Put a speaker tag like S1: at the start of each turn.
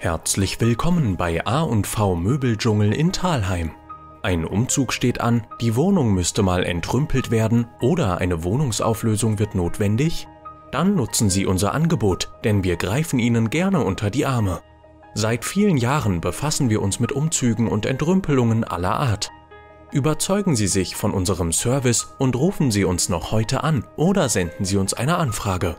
S1: Herzlich willkommen bei A&V Möbeldschungel in Talheim. Ein Umzug steht an, die Wohnung müsste mal entrümpelt werden oder eine Wohnungsauflösung wird notwendig? Dann nutzen Sie unser Angebot, denn wir greifen Ihnen gerne unter die Arme. Seit vielen Jahren befassen wir uns mit Umzügen und Entrümpelungen aller Art. Überzeugen Sie sich von unserem Service und rufen Sie uns noch heute an oder senden Sie uns eine Anfrage